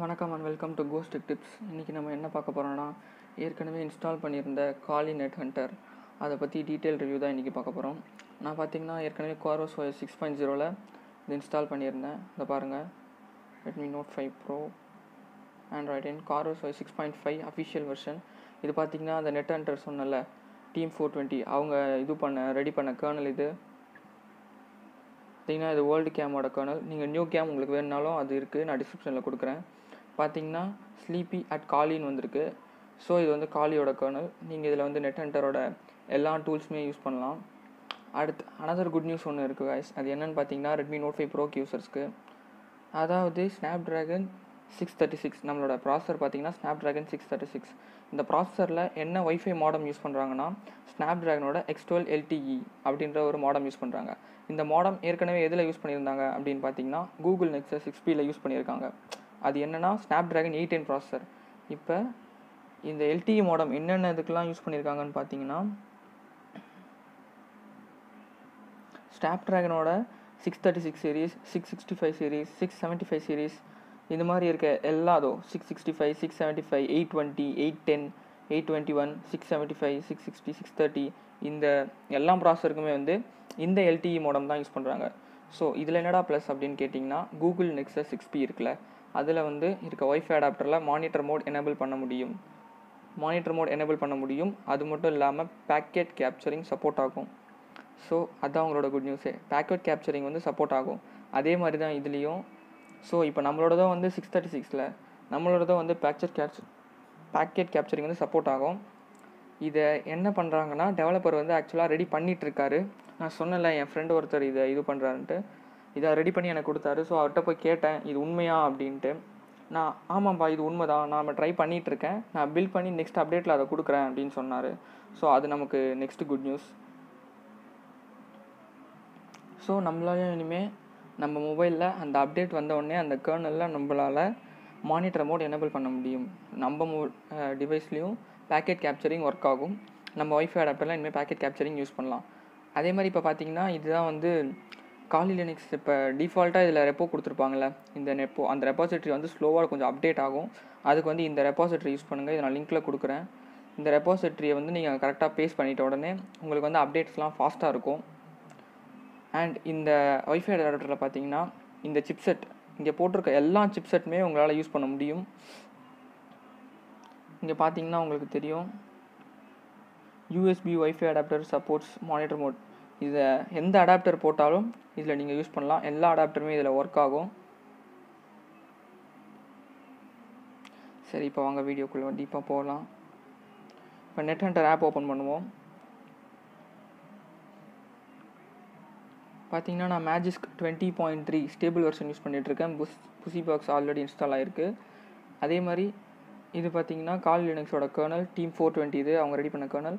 வணக்கம் and welcome to ghost tips இன்றைக்கி நம்ம என்ன பார்க்க போகிறோம்னா ஏற்கனவே இன்ஸ்டால் பண்ணியிருந்த காலி நெட் ஹண்டர் அதை பற்றி டீட்டெயில் ரிவ்யூ தான் இன்றைக்கி பார்க்க போகிறோம் நான் பார்த்தீங்கன்னா ஏற்கனவே காரோஸ் ஒய் சிக்ஸ் பாயிண்ட் ஜீரோவில் இது இன்ஸ்டால் பண்ணியிருந்தேன். இதை பாருங்கள் Redmi Note five Pro Android என் காரோஸ் Y six point five official version இது பார்த்தீங்கன்னா அந்த நெட் ஹண்டர் சொன்னல டீம் ஃபோர் டுவெண்ட்டி அவங்க இது பண்ண ரெடி பண்ண கர்னல் இது. பார்த்தீங்கன்னா இது வேர்ல்டு கேமோட கர்னல் நீங்கள் நியூ கேம் உங்களுக்கு வேணுனாலும் அது இருக்குது நான் டிஸ்கிரிப்ஷனில் கொடுக்குறேன். பார்த்தீங்கன்னா ஸ்லீப்பி அட் காலின்னு வந்திருக்கு. ஸோ இது வந்து காலியோட கர்னல் நீங்கள் இதில் வந்து நெட் ஹண்டரோட எல்லா டூல்ஸுமே யூஸ் பண்ணலாம். அடுத்து அனதர் குட் நியூஸ் ஒன்று இருக்குது காய்ஸ் அது என்னென்னு பார்த்தீங்கன்னா ரெட்மி நோட் ஃபைவ் ப்ரோக் யூசர்ஸ்க்கு அதாவது snap dragon six thirty six நம்மளோட ப்ராசர் பார்த்தீங்கன்னா snap dragon six thirty six இந்த ப்ராசஸரில் என்ன ஒய்ஃபை மாடம் யூஸ் பண்ணுறாங்கன்னா ஸ்னாப் ட்ராகனோட எக்ஸ் டுவெல் எல்டிஇ அப்படின்ற ஒரு மாடம் யூஸ் பண்ணுறாங்க இந்த மாடம் ஏற்கனவே எதில் யூஸ் பண்ணியிருந்தாங்க அப்படின்னு பார்த்தீங்கன்னா கூகுள் நெக்ஸஸ் சிக்ஸ் பியில் யூஸ் பண்ணியிருக்காங்க. அது என்னென்னா Snapdragon eight ten processor இப்போ இந்த எல்டிஇ மாடம் என்னென்ன இதுக்கெலாம் யூஸ் பண்ணியிருக்காங்கன்னு பார்த்தீங்கன்னா ஸ்னாப் ட்ராகனோட six thirty six series six sixty five series six seventy five series இந்த மாதிரி இருக்க எல்லாதோ six sixty five six seventy five eight twenty eight ten eight twenty one six seventy five six sixty six thirty இந்த எல்லா ப்ராசருக்குமே வந்து இந்த LTE modem தான் use பண்ணுறாங்க ஸோ இதில் என்னடா ப்ளஸ் அப்படின்னு கேட்டிங்கன்னா கூகுள் நெக்ஸஸ் சிக்ஸ் பி இருக்குல்ல அதில் வந்து இருக்க ஒய்ஃபை அடாப்டரில் மானிட்டர் மோட் எனேபிள் பண்ண முடியும். மானிட்டர் மோட் எனேபிள் பண்ண முடியும். அது மட்டும் இல்லாமல் பேக்கெட் கேப்சரிங் சப்போர்ட் ஆகும். ஸோ அதுதான் உங்களோட குட் நியூஸே பேக்கெட் கேப்சரிங் வந்து சப்போர்ட் ஆகும். அதே மாதிரி தான் இதுலேயும். ஸோ இப்போ நம்மளோடதும் வந்து சிக்ஸ் தேர்ட்டி சிக்ஸில் நம்மளோடதும் வந்து பேக்கெட் கேப்சர் பேக்கெட் கேப்சரிங் வந்து சப்போர்ட் ஆகும். இதை என்ன பண்ணுறாங்கன்னா டெவலப்பர் வந்து ஆக்சுவலாக ரெடி பண்ணிகிட்ருக்காரு நான் சொன்னல என் ஃப்ரெண்டு ஒருத்தர் இதை இது பண்ணுறாருன்ட்டு இதை ரெடி பண்ணி எனக்கு கொடுத்தாரு. ஸோ அவர்கிட்ட போய் கேட்டேன் இது உண்மையா? அப்படின்ட்டு. நான் ஆமாம்ப்பா இது உண்மை தான் நான் ட்ரை பண்ணிகிட்டு இருக்கேன் நான் பில் பண்ணி நெக்ஸ்ட் அப்டேட்டில் அதை கொடுக்குறேன் அப்படின்னு சொன்னார். ஸோ அது நமக்கு நெக்ஸ்ட் குட் நியூஸ் ஸோ நம்மளாலையும் இனிமேல் நம்ம மொபைலில் அந்த அப்டேட் வந்த உடனே அந்த கேர்னலில் நம்மளால் மானிட்டர் மோட் எனேபிள் பண்ண முடியும். நம்ம மோ டிவைஸ்லேயும் பேக்கெட் கேப்சரிங் ஒர்க் ஆகும். நம்ம ஒய்ஃபை அடாப்டர்லாம் இனிமேல் பேக்கெட் கேப்சரிங் யூஸ் பண்ணலாம். அதே மாதிரி இப்போ பார்த்தீங்கன்னா இதுதான் வந்து காலி லினக்ஸ் இப்போ டிஃபால்ட்டாக இதில் ரெப்போ கொடுத்துருப்பாங்கல்ல இந்த ரெப்போ அந்த ரெப்பாசிட்ரி வந்து ஸ்லோவாக கொஞ்சம் அப்டேட் ஆகும். அதுக்கு வந்து இந்த ரெப்பாசிட்ரி யூஸ் பண்ணுங்கள் இதை நான் லிங்க்கில் கொடுக்குறேன். இந்த ரெப்பாசிட்ரியை வந்து நீங்கள் கரெக்டாக பேஸ் பண்ணிட்ட உடனே உங்களுக்கு வந்து அப்டேட்ஸ்லாம் ஃபாஸ்ட்டாக இருக்கும். அண்ட் இந்த ஒய்ஃபை அடாப்டரில் பார்த்தீங்கன்னா இந்த சிப்செட் இங்கே போட்டிருக்க எல்லா சிப்செட்டுமே உங்களால் யூஸ் பண்ண முடியும். இங்கே பார்த்தீங்கன்னா உங்களுக்கு தெரியும். USB WiFi adapter supports monitor mode இதை எந்த அடாப்டர் போட்டாலும் இதில் நீங்கள் யூஸ் பண்ணலாம். எல்லா அடாப்டருமே இதில் ஒர்க் ஆகும். சரி இப்போ வாங்க வீடியோக்குள்ளே டீப்பாக போகலாம். இப்போ நெட் ஹண்டர் ஆப் ஓப்பன் பண்ணுவோம். பார்த்தீங்கன்னா நான் Magisk twenty point three stable version use பண்ணிகிட்ருக்கேன் புஸ் புசி பாக்ஸ் ஆல்ரெடி இன்ஸ்டால் ஆகிருக்கு அதே மாதிரி இது பார்த்தீங்கன்னா கால் லினக்ஸோட கேர்னல் டீம் ஃபோர் டுவெண்ட்டி இது அவங்க ரெடி பண்ண கர்னல்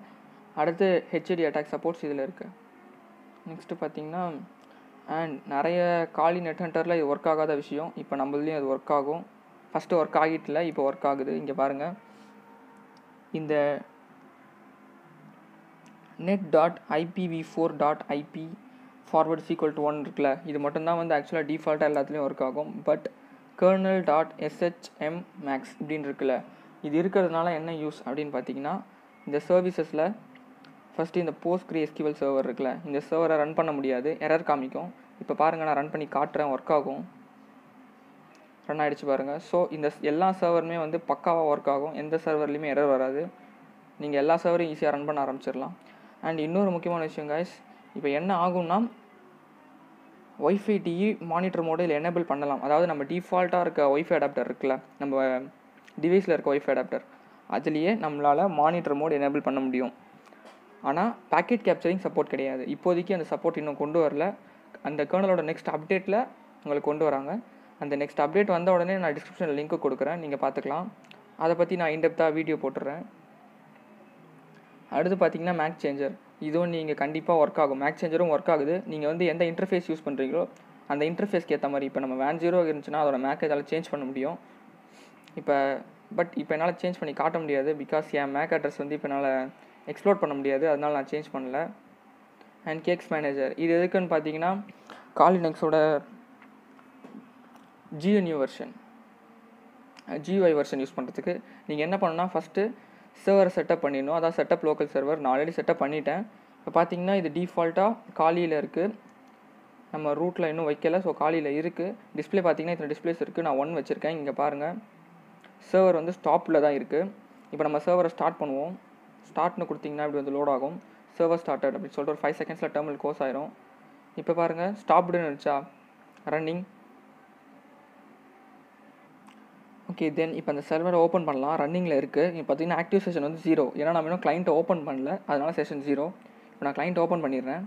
அடுத்து ஹெச்டி அட்டாக் சப்போர்ட்ஸ் இதில் இருக்குது நெக்ஸ்ட்டு பார்த்தீங்கன்னா அண்ட் நிறைய காலி நெட் ஹண்டரில் இது ஒர்க் ஆகாத விஷயம். இப்போ நம்மளதையும் அது ஒர்க் ஆகும். ஃபஸ்ட்டு ஒர்க் ஆகிட்டில் இப்போ ஒர்க் ஆகுது. இங்கே பாருங்கள் இந்த net dot IPv four dot IP forward equal to one இருக்குல்ல. இது மட்டும்தான் வந்து ஆக்சுவலாக டிஃபால்ட்டாக எல்லாத்துலேயும் ஒர்க் ஆகும். But kernel dot SHM max இப்படின்னு இருக்குல்ல. இது இருக்கிறதுனால என்ன யூஸ் அப்படின்னு பார்த்தீங்கன்னா இந்த சர்வீசஸில் ஃபஸ்ட்டு இந்த போஸ்ட் கிரி எஸ்கியூஎல் சர்வர் இருக்குல்ல இந்த சர்வரை ரன் பண்ண முடியாது. எரர் காமிக்கும். இப்போ பாருங்கள் நான் ரன் பண்ணி காட்டுறேன் ஒர்க் ஆகும். ரன் ஆகிடுச்சு பாருங்கள் ஸோ இந்த எல்லா சர்வருமே வந்து பக்காவாக ஒர்க் ஆகும். எந்த சர்வர்லேயுமே எரர் வராது. நீங்கள் எல்லா சர்வரையும் ஈஸியாக ரன் பண்ண ஆரம்பிச்சிடலாம். அண்ட் இன்னொரு முக்கியமான விஷயம் காய்ஸ் இப்போ என்ன ஆகும்னா ஒய்ஃபை டிஇ மானிட்டர் மோடில் எனேபிள் பண்ணலாம். அதாவது நம்ம டிஃபால்ட்டாக இருக்க ஒய்ஃபை அடாப்டர் இருக்குல்ல நம்ம டிவைஸில் இருக்க ஒய்ஃபை அடாப்டர் அதுலேயே நம்மளால் மானிட்டர் மோட் எனேபிள் பண்ண முடியும். ஆனால் பேக்கெட் கேப்சரிங் சப்போர்ட் கிடையாது. இப்போதைக்கு அந்த சப்போர்ட் இன்னும் கொண்டு வரல. அந்த கேர்னலோட நெக்ஸ்ட் அப்டேட்டில் உங்களுக்கு கொண்டு வராங்க. அந்த நெக்ஸ்ட் அப்டேட் வந்த உடனே நான் டிஸ்கிரிப்ஷனில் லிங்க்கு கொடுக்குறேன். நீங்கள் பார்த்துக்கலாம். அதை பற்றி நான் இன்டெப்த்தாக வீடியோ போட்டுடுறேன் அடுத்து பார்த்தீங்கன்னா மேக் சேஞ்சர் இதுவும் நீங்கள் கண்டிப்பாக ஒர்க் ஆகும். மேக் சேஞ்சரும் ஒர்க் ஆகுது. நீங்கள் வந்து எந்த இன்டர்ஃபேஸ் யூஸ் பண்ணுறீங்களோ அந்த இன்டர்ஃபேஸ்க்கு ஏற்ற மாதிரி இப்போ நம்ம வேன் ஜீரோ இருந்துச்சுன்னா அதோட மேக் இதால் சேஞ்ச் பண்ண முடியும். இப்போ பட் இப்போ என்னால் சேஞ்ச் பண்ணி காட்ட முடியாது. பிகாஸ் என் மேக் அட்ரஸ் வந்து இப்போ என்னால் எக்ஸ்ப்ளோர் பண்ண முடியாது. அதனால் நான் சேஞ்ச் பண்ணல. அண்ட் கேக்ஸ் மேனேஜர் இது எதுக்குன்னு பார்த்தீங்கன்னா காலினெக்ஸோட new version GUI version use பண்ணுறதுக்கு நீங்கள் என்ன பண்ணணும்னா ஃபஸ்ட்டு சர்வரை செட்டப் பண்ணிடணும். அதான் செட்டப் லோக்கல் சர்வர் நான் ஆல்ரெடி செட்டப் பண்ணிட்டேன். இப்போ பார்த்தீங்கன்னா இது டிஃபால்ட்டாக காலியில் இருக்குது நம்ம ரூட்டில் இன்னும் வைக்கல. ஸோ காலியில் இருக்குது டிஸ்பிளே பார்த்தீங்கன்னா இத்தனை டிஸ்பிளேஸ் இருக்குது நான் ஒன் வச்சுருக்கேன். இங்கே பாருங்கள் சர்வர் வந்து ஸ்டாப்பில் தான் இருக்குது இப்போ நம்ம சர்வரை ஸ்டார்ட் பண்ணுவோம். ஸ்டார்ட்னு கொடுத்தீங்கன்னா இப்படி வந்து லோட் ஆகும். சர்வர் ஸ்டார்டட் அப்படின்னு சொல்லிட்டு ஒரு ஃபைவ் செகண்ட்ஸில் டெர்மினல் கோஸ் ஆயிரும். இப்போ பாருங்கள் ஸ்டாப்டுன்னு இருந்துச்சா ரன்னிங் ஓகே தென் இப்போ அந்த சர்வரை ஓப்பன் பண்ணலாம். ரன்னிங்கில் இருக்குது இப்போ பார்த்தீங்கன்னா ஆக்டிவ் செஷன் வந்து ஜீரோ ஏன்னா நம்ம இன்னும் கிளைண்ட்டை ஓப்பன் பண்ணல. அதனால் செஷன் ஜீரோ இப்போ நான் கிளைண்ட் ஓப்பன் பண்ணிடுறேன்.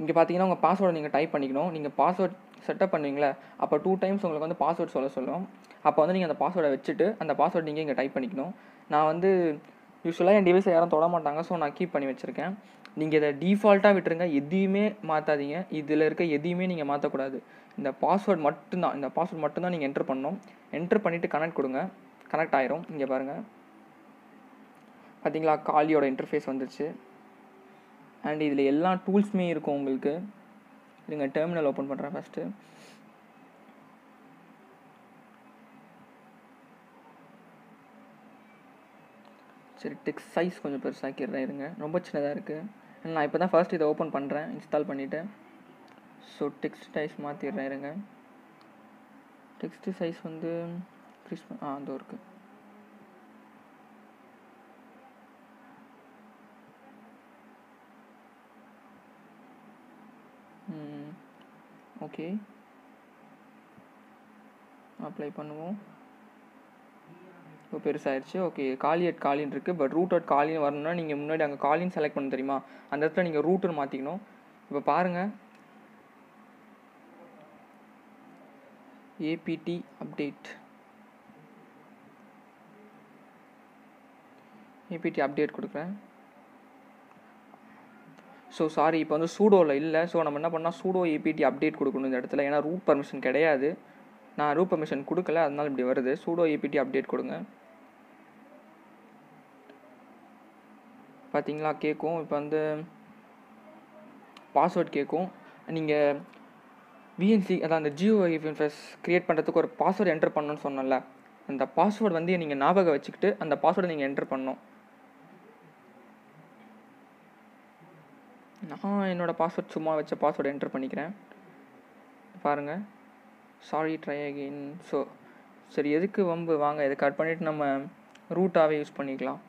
இங்கே பார்த்தீங்கன்னா உங்கள் பாஸ்வேர்டை நீங்கள் டைப் பண்ணிக்கணும். நீங்கள் பாஸ்வேர்ட் செட்டப் பண்ணுவீங்களே? அப்போ டூ டைம்ஸ் உங்களுக்கு வந்து பாஸ்வேர்ட் சொல்ல சொல்லும். அப்போ வந்து நீங்கள் அந்த பாஸ்வேர்டை வச்சுட்டு அந்த பாஸ்வேர்டு நீங்கள் இங்கே டைப் பண்ணிக்கணும். நான் வந்து யூஸ்வலாக என் டிவைஸை யாரும் தொட மாட்டாங்க ஸோ நான் கீப் பண்ணி வச்சுருக்கேன். நீங்கள் இதை டிஃபால்ட்டாக விட்டுருங்க எதையுமே மாற்றாதீங்க இதில் இருக்க எதையுமே நீங்கள் மாற்றக்கூடாது இந்த பாஸ்வேர்ட் மட்டும்தான் இந்த பாஸ்வேர்ட் மட்டும்தான் நீங்கள் என்ட்ரு பண்ணணும். என்ட்ரு பண்ணிவிட்டு கனெக்ட் கொடுங்க. கனெக்ட் ஆயிரும். இங்கே பாருங்கள் பார்த்தீங்களா காலியோட இன்டர்ஃபேஸ் வந்துருச்சு. அண்ட் இதில் எல்லா டூல்ஸுமே இருக்கும் உங்களுக்கு. நீங்கள் டெர்மினல் ஓப்பன் பண்ணுறேன் ஃபஸ்ட்டு சரி டெக்ஸ்ட் சைஸ் கொஞ்சம் பெருசாக்கிடுறேன் இருங்க. ரொம்ப சின்னதாக இருக்குது நான் இப்போ தான் ஃபர்ஸ்ட் இதை ஓப்பன் பண்ணுறேன் இன்ஸ்டால் பண்ணிவிட்டு ஸோ டெக்ஸ்ட் சைஸ் மாற்றிடுறேன் இருங்க. டெக்ஸ்ட் சைஸ் வந்து கிறிஸ் ஆ அதோ இருக்குது ஓகே. அப்ளை பண்ணுவோம். பெருசாகிடுச்சு ஓகே காலி அட் காலின் இருக்குது பட் ரூட் அட் காலின் வரணும்னா நீங்கள் முன்னாடி அங்கே காலின் செலக்ட் பண்ண தெரியுமா? அந்த இடத்துல நீங்கள் ரூட்டுன்னு மாற்றிக்கணும் இப்போ பாருங்கள் ஏபிடி அப்டேட் ஏபிடி அப்டேட் கொடுக்குறேன். ஸோ சாரி இப்போ வந்து சூடோவில் இல்லை. ஸோ நம்ம என்ன பண்ணால் சூடோ ஏபிடி அப்டேட் கொடுக்கணும் இந்த இடத்துல. ஏன்னா ரூட் பர்மிஷன் கிடையாது. நான் ரூ பெர்மிஷன் கொடுக்கல அதனால இப்படி வருது. சூடோ ஏபிடி அப்டேட் கொடுங்க. பார்த்தீங்களா கேட்கும் இப்போ வந்து பாஸ்வேர்ட் கேட்கும் நீங்கள் விஎன்சி அதான் அந்த ஜியோ இன்ஃபெஸ் க்ரியேட் பண்ணுறதுக்கு ஒரு பாஸ்வேர்டு என்டர் பண்ணணும்னு சொன்னோம்ல அந்த பாஸ்வேர்டு வந்து நீங்கள் ஞாபகம் வச்சுக்கிட்டு அந்த பாஸ்வேர்டை நீங்கள் என்டர் பண்ணணும். நான் என்னோடய பாஸ்வேர்ட் சும்மா வச்ச பாஸ்வேர்டு என்டர் பண்ணிக்கிறேன். பாருங்கள் சாரி ட்ரை அகெயின் ஸோ சரி எதுக்கு வம்பு? வாங்க இதை கட் பண்ணிவிட்டு நம்ம ரூட்டாகவே யூஸ் பண்ணிக்கலாம்.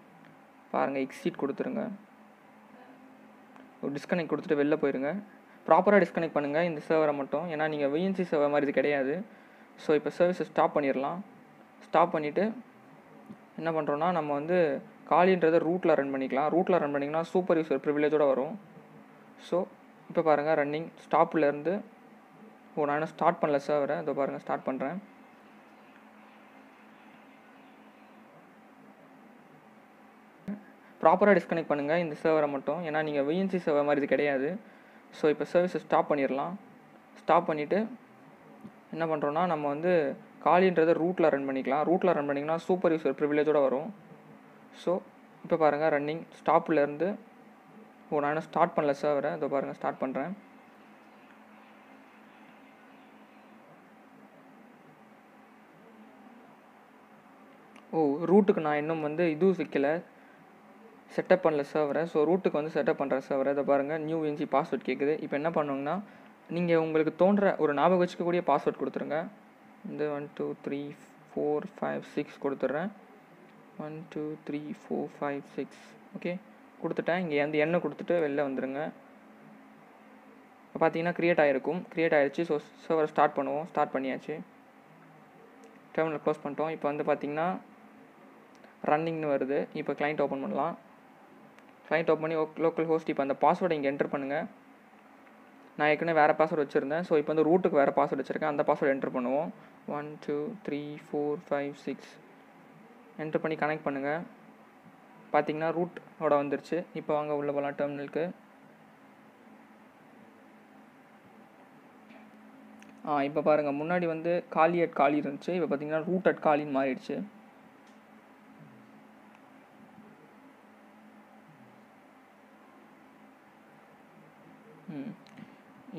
பாருங்கள் எக்ஸிட் கொடுத்துருங்க. ஒரு டிஸ்கனெக்ட் கொடுத்துட்டு வெளில போயிருங்க. ப்ராப்பராக டிஸ்கனெக்ட் பண்ணுங்கள் இந்த சர்வரை மட்டும். ஏன்னா நீங்கள் விஎன்சி சர்வர் மாதிரி இது கிடையாது. ஸோ இப்போ சர்வீஸை ஸ்டாப் பண்ணிடலாம். ஸ்டாப் பண்ணிவிட்டு என்ன பண்ணுறோன்னா நம்ம வந்து காலின்றதை ரூட்டில் ரன் பண்ணிக்கலாம். ரூட்டில் ரன் பண்ணிங்கன்னா சூப்பர் யூசர் ப்ரிவிலேஜோடு வரும். ஸோ இப்போ பாருங்கள் ரன்னிங் ஸ்டாப்லேருந்து ஓ நான் இன்னும் ஸ்டார்ட் பண்ணல சர்வரை இதோ பாருங்கள் ஸ்டார்ட் பண்ணுறேன் ப்ராப்பராக டிஸ்கனெக்ட் பண்ணுங்கள் இந்த சர்வரை மட்டும். ஏன்னா நீங்கள் விஎன்சி சர்வர் மாதிரி இது கிடையாது. ஸோ இப்போ சர்வீஸை ஸ்டாப் பண்ணிடலாம் ஸ்டாப் பண்ணிவிட்டு என்ன பண்ணுறோன்னா நம்ம வந்து காலின்றதை ரூட்டில் ரன் பண்ணிக்கலாம். ரூட்டில் ரன் பண்ணிங்கன்னா சூப்பர் யூஸர் ப்ரிவிலேஜோடு வரும். ஸோ இப்போ பாருங்கள் ரன்னிங் ஸ்டாப்லேருந்து ஓ நான் இன்னும் ஸ்டார்ட் பண்ணல சர்வரை இதோ பாருங்கள் ஸ்டார்ட் பண்ணுறேன் ஓ ரூட்டுக்கு நான் இன்னும் வந்து இதுவும் வைக்கலை. செட்டப் பண்ணல சர்வரை ஸோ ரூட்டுக்கு வந்து செட்டப் பண்ணுற சர்வரை இதை பாருங்கள் நியூ என்ஜி பாஸ்வேர்ட் கேட்குது இப்போ என்ன பண்ணுவோங்கன்னா நீங்கள் உங்களுக்கு தோன்ற ஒரு ஞாபகம் வச்சுக்கக்கூடிய பாஸ்வேர்ட் கொடுத்துருங்க. இந்த one two three four five six கொடுத்துட்றேன். One two three four five six okay கொடுத்துட்டேன். இங்கே வந்து எண்ணெய் கொடுத்துட்டு வெளில வந்துடுங்க இப்போ பார்த்தீங்கன்னா க்ரியேட் ஆகிருக்கும் க்ரியேட் ஆகிருச்சு ஸோ சர்வரை ஸ்டார்ட் பண்ணுவோம். ஸ்டார்ட் பண்ணியாச்சு. டெர்மினல் க்ளோஸ் பண்ணிட்டோம். இப்போ வந்து பார்த்தீங்கன்னா ரன்னிங்னு வருது. இப்போ கிளைண்ட் ஓப்பன் பண்ணலாம். கிளைண்ட் ஓப்பன் பண்ணி லோக்கல் ஹோஸ்ட் இப்போ அந்த பாஸ்வேர்டை இங்கே என்டர் பண்ணுங்கள் நான் ஏற்கனவே வேறு பாஸ்வேர்டு வச்சுருந்தேன். ஸோ இப்போ வந்து ரூட்டுக்கு வேறு பாஸ்வேர்டு வச்சுருக்கேன். அந்த பாஸ்வேர்டு என்டர் பண்ணுவோம். One two three four five six enter பண்ணி கனெக்ட் பண்ணுங்கள் பார்த்தீங்கன்னா ரூட்டோட வந்துருச்சு. இப்போ வாங்க உள்ளே போகலாம் டெர்மினலுக்கு ஆ இப்போ பாருங்கள் முன்னாடி வந்து காலி அட் காலி இருந்துச்சு. இப்போ பார்த்தீங்கன்னா ரூட் அட் காலின்னு மாறிடுச்சு.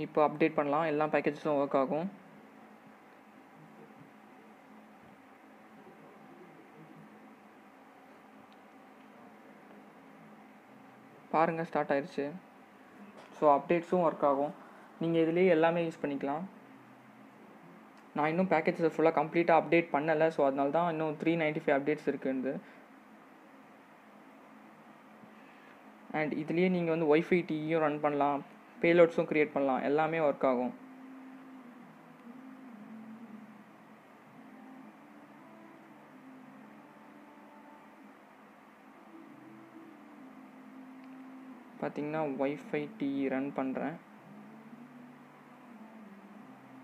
இப்போ அப்டேட் பண்ணலாம். எல்லா பேக்கேஜஸும் ஒர்க் ஆகும். பாருங்கள் ஸ்டார்ட் ஆயிடுச்சு ஸோ அப்டேட்ஸும் ஒர்க் ஆகும். நீங்கள் இதுலேயே எல்லாமே யூஸ் பண்ணிக்கலாம். நான் இன்னும் பேக்கேஜஸ் ஃபுல்லாக கம்ப்ளீட்டாக அப்டேட் பண்ணலை. ஸோ அதனால தான் இன்னும் த்ரீ நைன்ட்டி ஃபைவ் அப்டேட்ஸ் இருக்குது அண்ட் இதுலேயே நீங்கள் வந்து ஒய்ஃபை டிவியும் ரன் பண்ணலாம். பேலோட்ஸும் க்ரியேட் பண்ணலாம். எல்லாமே ஒர்க் ஆகும். பார்த்தீங்கன்னா ஒய்ஃபை டி ரன் பண்ணுறேன்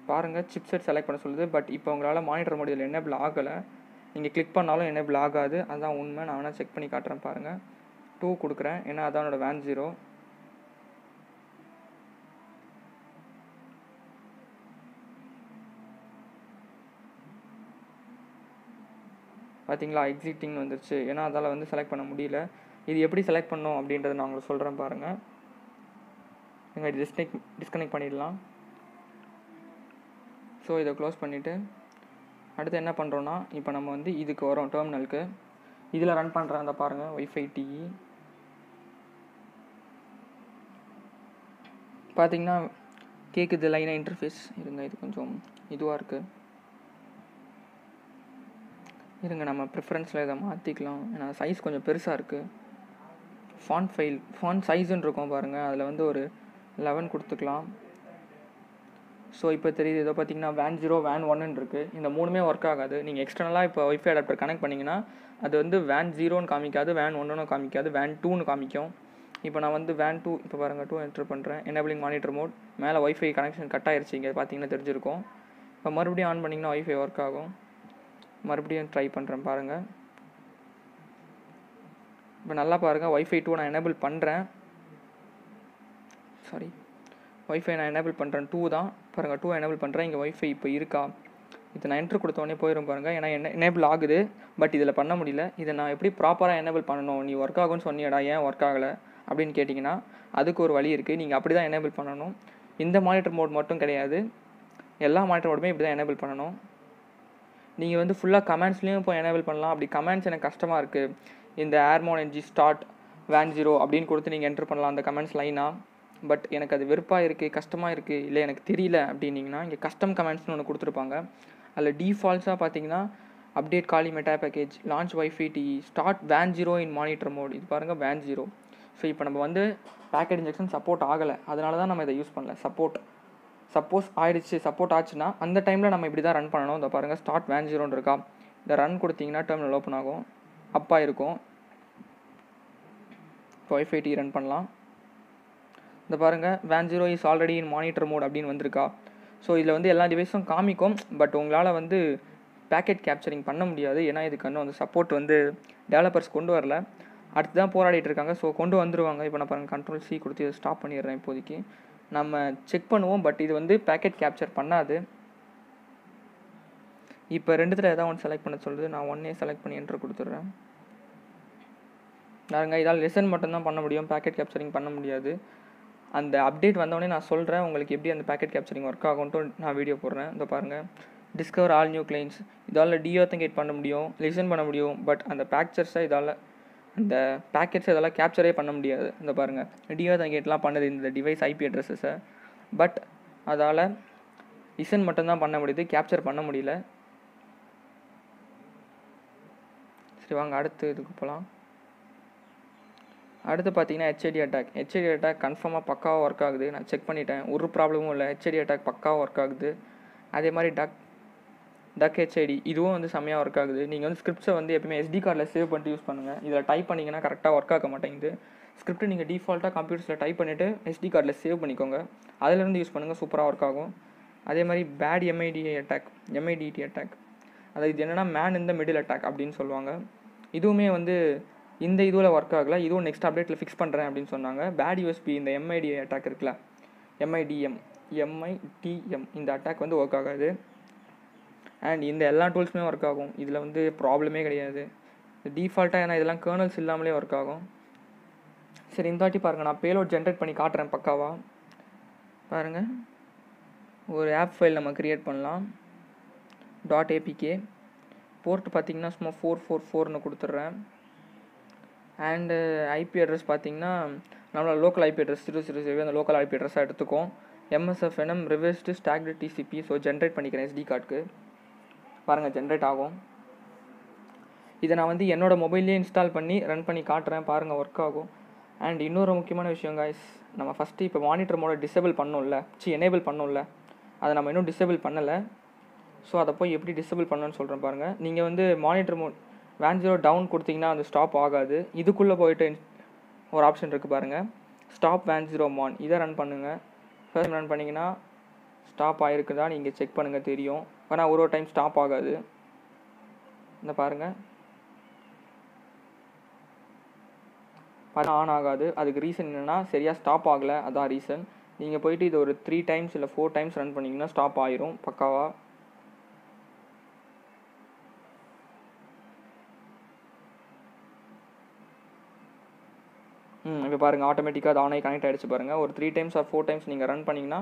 பாருங்கள் சிப்செட் செலக்ட் பண்ண சொல்லுது. பட் இப்போ உங்களால் மானிட்டர் முடியல என்ன ஆகலை. நீங்கள் கிளிக் பண்ணாலும் என்ன ஆகாது. அதுதான் உண்மை. நான் வேணால் செக் பண்ணி காட்டுறேன் பாருங்கள் டூ கொடுக்குறேன். ஏன்னா அதான் என்னோடய வேன் ஜீரோ பார்த்தீங்களா? எக்ஸிட்டிங் வந்துருச்சு. ஏன்னா அதால் வந்து செலக்ட் பண்ண முடியல. இது எப்படி செலக்ட் பண்ணோம் அப்படின்றத நான் உங்களுக்கு சொல்கிறேன் பாருங்கள் நீங்கள் டிஸ்கனெக்ட் டிஸ்கனெக்ட் பண்ணிடலாம். ஸோ இதை க்ளோஸ் பண்ணிவிட்டு அடுத்து என்ன பண்ணுறோன்னா இப்போ நம்ம வந்து இதுக்கு வரோம் டெர்மினலுக்கு இதில் ரன் பண்ணுறேன் அந்த பாருங்கள் ஒய்ஃபை டிஇ பார்த்தீங்கன்னா கேட்குது லைனாக இன்டர்ஃபேஸ் இருங்க இது கொஞ்சம் இதுவாக இருக்குது இருங்க நம்ம ப்ரிஃபரன்ஸில் இதை மாற்றிக்கலாம் ஏன்னா சைஸ் கொஞ்சம் பெருசாக இருக்குது ஃபான் ஃபைல் ஃபான் சைஸுன்னு இருக்கும் பாருங்கள் அதில் வந்து ஒரு லெவன் கொடுத்துக்கலாம். ஸோ இப்போ தெரியுது இதை பார்த்தீங்கன்னா வேன் ஜீரோ வேன் ஒன்னு இருக்குது இந்த மூணுமே ஒர்க் ஆகாது. நீங்கள் எக்ஸ்டர்னலாக இப்போ ஒய்ஃபை அடாப்டர் கனெக்ட் பண்ணிங்கன்னா அது வந்து வேன் ஜீரோன்னு காமிக்காது வேன் ஒன்றுன்னு காமிக்காது வேன் டூன்னு காமிக்கும். இப்போ நான் வந்து வேன் டூ இப்போ பாருங்கள் டூ என்ட்ரு பண்ணுறேன் எனபிளிங் மானிட்டர் மோட் மேலே ஒய்ஃபை கனெக்ஷன் கட் ஆயிடுச்சு இங்கே பார்த்தீங்கன்னா தெரிஞ்சிருக்கும். இப்போ மறுபடியும் ஆன் பண்ணிங்கன்னா ஒய்ஃபை ஒர்க் ஆகும். மறுபடியும் ட்ரை பண்ணுறேன் பாருங்கள் இப்போ நல்லா பாருங்கள் ஒய்ஃபை டூ நான் எனேபிள் பண்ணுறேன் சாரி ஒய்ஃபை நான் எனேபிள் பண்ணுறேன் டூ தான். பாருங்கள் டூ எனேபிள் பண்ணுறேன் இங்கே ஒய்ஃபை இப்போ இருக்கா? இது நான் என்ட்ரு கொடுத்தோடனே போயிடும் பாருங்கள் ஏன்னா என்ன எனேபிள் ஆகுது பட் இதில் பண்ண முடியல. இதை நான் எப்படி ப்ராப்பராக எனேபிள் பண்ணணும்? நீ ஒர்க் ஆகும்னு சொன்னியடா ஏன் ஒர்க் ஆகலை? அப்படின்னு கேட்டிங்கன்னா அதுக்கு ஒரு வழி இருக்குது நீங்கள் அப்படி தான் எனேபிள் பண்ணணும். இந்த மானிட்டர் மோட் மட்டும் கிடையாது. எல்லா மானிட்டர் மோடுமே இப்படி தான் எனேபிள் பண்ணணும். நீங்கள் வந்து ஃபுல்லாக கமெண்ட்ஸ்லேயும் இப்போ எனேபிள் பண்ணலாம். அப்படி கமெண்ட்ஸ் எனக்கு கஷ்டமாக இருக்குது இந்த airmon NG start wlan zero அப்படின்னு கொடுத்து நீங்கள் என்ட்ரு பண்ணலாம் அந்த கமெண்ட்ஸ் லைனாக பட் எனக்கு அது வெறுப்பாக இருக்குது கஷ்டமாக இருக்குது இல்லை எனக்கு தெரியல அப்படின்னிங்கன்னா இங்கே கஸ்டம் கமெண்ட்ஸ்னு ஒன்று கொடுத்துருப்பாங்க. அதில் டீஃபால்ட்ஸாக பார்த்தீங்கன்னா update Kali meta package launch Wifite start wlan zero in monitor mode இது பாருங்கள் வேன் ஜீரோ ஸோ இப்போ நம்ம வந்து பேக்கெட் இன்ஜெக்ஷன் சப்போர்ட் ஆகலை. அதனால தான் நம்ம இதை யூஸ் பண்ணல. சப்போர்ட் சப்போஸ் ஆயிடுச்சு சப்போர்ட் ஆச்சுன்னா அந்த டைமில் நம்ம இப்படி தான் ரன் பண்ணணும். இந்த பாருங்கள் ஸ்டார்ட் வேன் ஜீரோன்னு இருக்கா? இந்த ரன் கொடுத்தீங்கன்னா டெர்மினல் ஓப்பன் ஆகும். அப்பாக இருக்கும் இப்போ ஒய்ஃபை டி ரன் பண்ணலாம். இந்த பாருங்கள் wlan zero is already in monitor mode அப்படின்னு வந்திருக்கா? ஸோ இதில் வந்து எல்லா டிவைஸும் காமிக்கும். பட் உங்களால் வந்து பேக்கெட் கேப்சரிங் பண்ண முடியாது. ஏன்னா இதுக்கு இன்னும் வந்து சப்போர்ட் வந்து டெவலப்பர்ஸ் கொண்டு வரல. அடுத்து தான் போராடிட்டு இருக்காங்க. ஸோ கொண்டு வந்துருவாங்க. இப்போ நான் பாருங்கள் கண்ட்ரோல் சி கொடுத்து இதை ஸ்டாப் பண்ணிடுறேன் இப்போதைக்கு. நம்ம செக் பண்ணுவோம் பட் இது வந்து பேக்கெட் கேப்சர் பண்ணாது. இப்போ ரெண்டுத்தில் எதாவது ஒன்று செலக்ட் பண்ண சொல்லுது. நான் ஒன்னே செலக்ட் பண்ணி என்ட்ரு கொடுத்துட்றேன். நாருங்க இதால் லெசன் மட்டும்தான் பண்ண முடியும். பேக்கெட் கேப்சரிங் பண்ண முடியாது. அந்த அப்டேட் வந்தோடனே நான் சொல்கிறேன் உங்களுக்கு எப்படி அந்த பேக்கெட் கேப்சரிங் ஒர்க் ஆகும்ட்டு நான் வீடியோ போடுறேன். இந்த பாருங்கள் டிஸ்கவர் ஆல் நியூ கிளைண்ட்ஸ் இதால் டிஆத்தங்கேட் பண்ண முடியும் லிசன் பண்ண முடியும் பட் அந்த பேக்சர்ஸை இதால் அந்த பேக்கெட்ஸ் இதெல்லாம் கேப்சரே பண்ண முடியாது. இந்த பாருங்கள் டிஆத்தங்கேட்லாம் பண்ணுது இந்த டிவைஸ் ஐபி அட்ரஸஸை பட் அதால் லிசன் மட்டும்தான் பண்ண முடியுது. கேப்சர் பண்ண முடியல. சரி வாங்க அடுத்து இதுக்கு போகலாம் அடுத்து பார்த்தீங்கன்னா ஹெச்ஐடி அட்டாக் ஹெச்ஐடி அட்டாக் கன்ஃபார்மாக பக்காவாக ஒர்க் ஆகுது. நான் செக் பண்ணிட்டேன். ஒரு ப்ராப்ளமும் இல்லை. ஹெச்ஐடி அட்டாக் பக்காவாக ஒர்க் ஆகுது. அதே மாதிரி டக் டக்கெச்ஐடி இதுவும் வந்து செம்மையாக ஒர்க் ஆகுது. நீங்கள் வந்து ஸ்கிரிப்ட்ஸை வந்து எப்பயுமே எஸ்டி கார்டில் சேவ் பண்ணிட்டு யூஸ் பண்ணுங்கள் இதில் டைப் பண்ணிங்கன்னா கரெக்டாக ஒர்க் ஆக மாட்டேங்குது. ஸ்கிரிப்ட் நீங்கள் டிஃபால்ட்டாக கம்ப்யூட்டர்ஸில் டைப் பண்ணிவிட்டு எஸ்டி கார்டில் சேவ் பண்ணிக்கோங்க. அதிலேருந்து யூஸ் பண்ணுங்கள் சூப்பராக ஒர்க் ஆகும். அதே மாதிரி bad MITM attack MITM attack அதாவது இது என்னென்னா மேன் இந்த மிடில் அட்டாக் அப்படின்னு சொல்லுவாங்க. இதுவுமே வந்து இந்த இதுவில் ஒர்க் ஆகல இதுவும் நெக்ஸ்ட் அப்டேட்டில் ஃபிக்ஸ் பண்ணுறேன் அப்படின்னு சொன்னாங்க. பேட் யூஎஸ்பி இந்த எம்ஐடி அட்டாக் இருக்குல்ல எம்ஐடிஎம் எம்ஐடிஎம் இந்த அட்டாக் வந்து ஒர்க் ஆகாது. அண்ட் இந்த எல்லா டூல்ஸுமே ஒர்க் ஆகும். இதில் வந்து ப்ராப்ளமே கிடையாது. டிஃபால்ட்டாக ஏன்னா இதெல்லாம் கேர்னல்ஸ் இல்லாமலே ஒர்க் ஆகும். சரி இந்த வாட்டி பாருங்கள் நான் பேலோட் ஜென்ரேட் பண்ணி காட்டுறேன் பக்காவாக பாருங்கள் ஒரு ஆப் ஃபைல் நம்ம க்ரியேட் பண்ணலாம். டாட் ஏபிகே போர்ட் பார்த்தீங்கன்னா சும்மா ஃபோர் ஃபோர் ஃபோர்னு கொடுத்துட்றேன். அண்டு ஐபி uh, அட்ரஸ் பார்த்தீங்கன்னா நம்மளோட local IP address zero zero zero அந்த லோக்கல் ஐபி அட்ரஸாக எடுத்துக்கும் msfvenom reversed stacked TCP so generate பண்ணிக்கிறேன் எஸ்டி கார்டுக்கு பாருங்கள் ஜென்ரேட் ஆகும். இதை நான் வந்து என்னோடய மொபைல்லே இன்ஸ்டால் பண்ணி ரன் பண்ணி காட்டுறேன். பாருங்கள் ஒர்க் ஆகும். அண்ட் இன்னொரு முக்கியமான விஷயம் காய்ஸ் நம்ம ஃபஸ்ட்டு இப்போ மானிட்டர் மோட டிசேபிள் பண்ணோம்ல சி எனேபிள் பண்ணோம்ல. அதை நம்ம இன்னும் டிசேபிள் பண்ணலை. ஸோ அதை போய் எப்படி டிசேபிள் பண்ணணும்னு சொல்கிறேன் பாருங்கள் நீங்கள் வந்து monitor mode wlan zero down கொடுத்தீங்கன்னா அது ஸ்டாப் ஆகாது. இதுக்குள்ளே போயிட்டு ஒரு ஆப்ஷன் இருக்குது பாருங்கள் ஸ்டாப் வேன் ஜீரோ மான் இதை ரன் பண்ணுங்கள் ஃபர்ஸ்ட் ரன் பண்ணிங்கன்னா ஸ்டாப் ஆகிருக்குதா நீங்கள் செக் பண்ணுங்கள் தெரியும். ஆனால் ஒரு ஒரு டைம் ஸ்டாப் ஆகாது. இந்த பாருங்கள் ஆன் ஆகாது. அதுக்கு ரீசன் என்னென்னா சரியாக ஸ்டாப் ஆகலை. அதான் ரீசன் நீங்கள் போயிட்டு இது ஒரு த்ரீ டைம்ஸ் இல்லை ஃபோர் டைம்ஸ் ரன் பண்ணிங்கன்னா ஸ்டாப் ஆயிரும். பக்காவாக ம் இப்போ பாருங்கள் ஆட்டோமேட்டிக்காக அது ஆன் கனெக்ட் ஆகிடுச்சு பாருங்கள் ஒரு three times or four times நீங்கள் ரன் பண்ணிங்கன்னா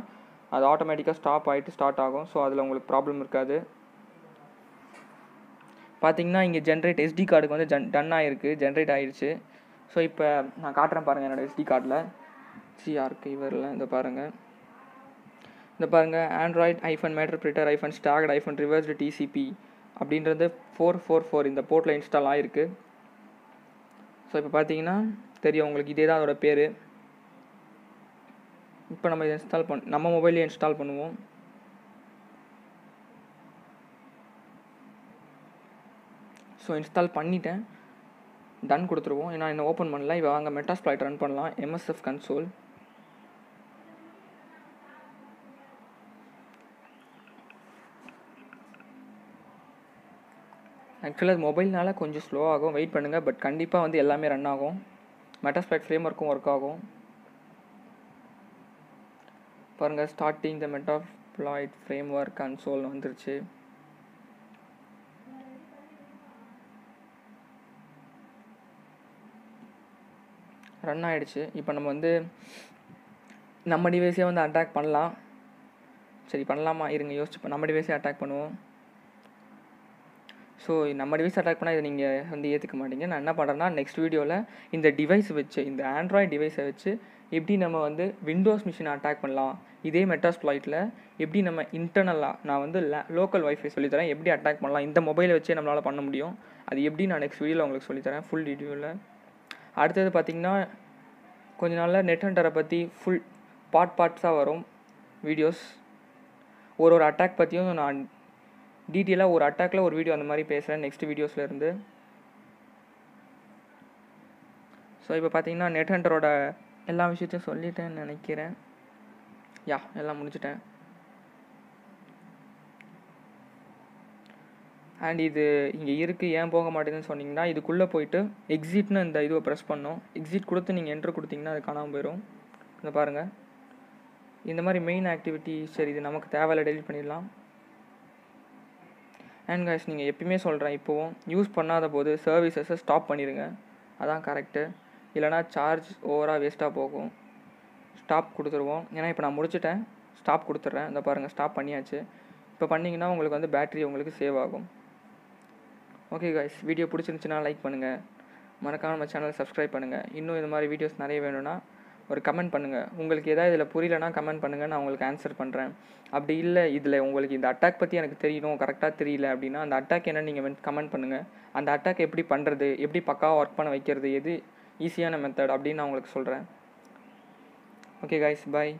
அது ஆட்டோமேட்டிக்காக ஸ்டாப் ஆகிட்டு ஸ்டார்ட் ஆகும். ஸோ அதில் உங்களுக்கு ப்ராப்ளம் இருக்காது. பார்த்தீங்கன்னா இங்கே ஜென்ரேட் எஸ்டி கார்டுக்கு வந்து ஜன் டன் ஆகிருக்கு ஜென்ரேட் ஆகிடுச்சு ஸோ இப்போ நான் காட்டுறேன் பாருங்கள் என்னோடய எஸ்டி கார்டில் சிஆர்க்கு இவரில் இந்த பாருங்கள் இந்த பாருங்கள் Android iPhone meterpreter iPhone stacked iPhone reversed TCP அப்படின்றது ஃபோர் ஃபோர் ஃபோர் இந்த போர்ட்டில் இன்ஸ்டால் ஆகிருக்கு ஸோ இப்போ பார்த்தீங்கன்னா தெரியும். உங்களுக்கு இதே தான் அதோட பேர். இப்போ நம்ம இதை இன்ஸ்டால் பண் நம்ம மொபைல்லே இன்ஸ்டால் பண்ணுவோம். ஸோ இன்ஸ்டால் பண்ணிட்டேன். டன் கொடுத்துருவோம். ஏன்னா இன்னும் ஓப்பன் பண்ணல. இப்போ வாங்க மெட்டாஸ்ப்ளாய்ட் ரன் பண்ணலாம். எம்எஸ்எஃப் கன்சோல் ஆக்சுவலாக அது மொபைல்னால கொஞ்சம் ஸ்லோ ஆகும். வெயிட் பண்ணுங்கள் பட் கண்டிப்பாக வந்து எல்லாமே ரன் ஆகும். மெட்டாஸ்பிளைட் ஃப்ரேம் ஒர்க்கும் ஒர்க் ஆகும். பாருங்கள் starting the Metasploit framework console வந்துருச்சு. ரன் ஆகிடுச்சு இப்போ நம்ம வந்து நம்ம டிவைஸே வந்து அட்டாக் பண்ணலாம். சரி பண்ணலாமா? இருங்க யோசிச்சு நம்ம டிவைஸே அட்டாக் பண்ணுவோம். ஸோ நம்ம டிவைஸ் அட்டாக் பண்ணால் இதை நீங்கள் வந்து ஏற்றுக்க மாட்டீங்க. நான் என்ன பண்ணுறேன்னா நெக்ஸ்ட் வீடியோவில் இந்த டிவைஸ் வச்சு இந்த ஆண்ட்ராய்ட் டிவைஸை வச்சு எப்படி நம்ம வந்து விண்டோஸ் மிஷினை அட்டாக் பண்ணலாம்? இதே மெட்டாஸ்ப்ளாய்ட்டில் எப்படி நம்ம இன்டர்னலாக நான் வந்து லோக்கல் வைஃபை சொல்லித்தரேன். எப்படி அட்டாக் பண்ணலாம்? இந்த மொபைலை வச்சே நம்மளால் பண்ண முடியும். அது எப்படி நான் நெக்ஸ்ட் வீடியோவில் உங்களுக்கு சொல்லித்தரேன். ஃபுல் வீடியோவில் அடுத்தது பார்த்திங்கன்னா கொஞ்ச நாளில் நெட் ஹண்டரை பற்றி ஃபுல் பார்ட் பார்ட்ஸாக வரும் வீடியோஸ் ஒரு ஒரு அட்டாக் பற்றியும் நான் டீட்டெயிலாக ஒரு அட்டாக்கில் ஒரு வீடியோ அந்த மாதிரி பேசுகிறேன் நெக்ஸ்ட் வீடியோஸ்லேருந்து ஸோ இப்போ பார்த்தீங்கன்னா நெட் ஹண்டரோட எல்லா விஷயத்தையும் சொல்லிட்டேன்னு நினைக்கிறேன். யா எல்லாம் முடிச்சிட்டேன் அண்ட் இது இங்கே இருக்குது ஏன் போக மாட்டேதுன்னு சொன்னீங்கன்னா இதுக்குள்ளே போயிட்டு எக்ஸிட்னு இந்த இதுவை ப்ரெஸ் பண்ணோம் எக்ஸிட் கொடுத்து நீங்கள் என்ட்ரு கொடுத்தீங்கன்னா அது காணாமல் போயிடும் இந்த பாருங்கள் இந்த மாதிரி மெயின் ஆக்டிவிட்டி சரி இது நமக்கு தேவையில்ல டெலிட் பண்ணிடலாம். அண்ட் கைஸ் நீங்கள் எப்பயுமே சொல்கிறேன் இப்போவும் யூஸ் பண்ணாத போது சர்வீசஸை ஸ்டாப் பண்ணிடுங்க அதான் கரெக்டு இல்லைனா சார்ஜ் ஓவராக வேஸ்ட்டாக போகும். ஸ்டாப் கொடுத்துருவோம். ஏன்னா இப்போ நான் முடிச்சிட்டேன். ஸ்டாப் கொடுத்துட்றேன். இந்த பாருங்கள் ஸ்டாப் பண்ணியாச்சு. இப்போ பண்ணிங்கன்னா உங்களுக்கு வந்து பேட்ரி உங்களுக்கு சேவ் ஆகும். ஓகே காய்ஸ் வீடியோ பிடிச்சிருந்துச்சுன்னா லைக் பண்ணுங்கள் மறக்காம நம்ம சேனலை சப்ஸ்கிரைப் பண்ணுங்கள் இன்னும் இந்த மாதிரி வீடியோஸ் நிறைய வேணும்னா ஒரு கமெண்ட் பண்ணுங்கள் உங்களுக்கு எதாவது இதில் புரியலனா கமெண்ட் பண்ணுங்கள் நான் உங்களுக்கு ஆன்சர் பண்ணுறேன் அப்படி இல்லை இதில் உங்களுக்கு இந்த அட்டாக் பற்றி எனக்கு தெரியணும் கரெக்டாக தெரியல அப்படின்னா அந்த அட்டாக் என்ன நீங்கள் கமெண்ட் பண்ணுங்கள் அந்த அட்டாக் எப்படி பண்ணுறது எப்படி பக்காவாக ஒர்க் பண்ண வைக்கிறது? எது ஈஸியான மெத்தட் அப்படின்னு நான் உங்களுக்கு சொல்கிறேன் ஓகே கைஸ் பாய்